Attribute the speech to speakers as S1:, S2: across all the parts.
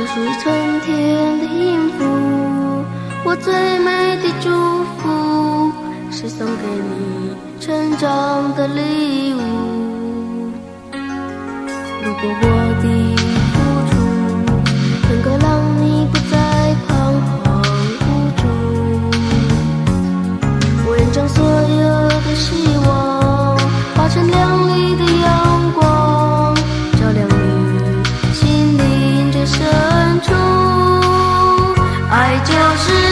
S1: 这是春天的音符我最美的祝福是送给你成长的礼物。如果我我是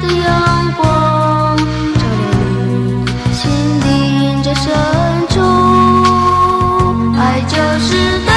S1: 的阳光照亮你心底的深处爱就是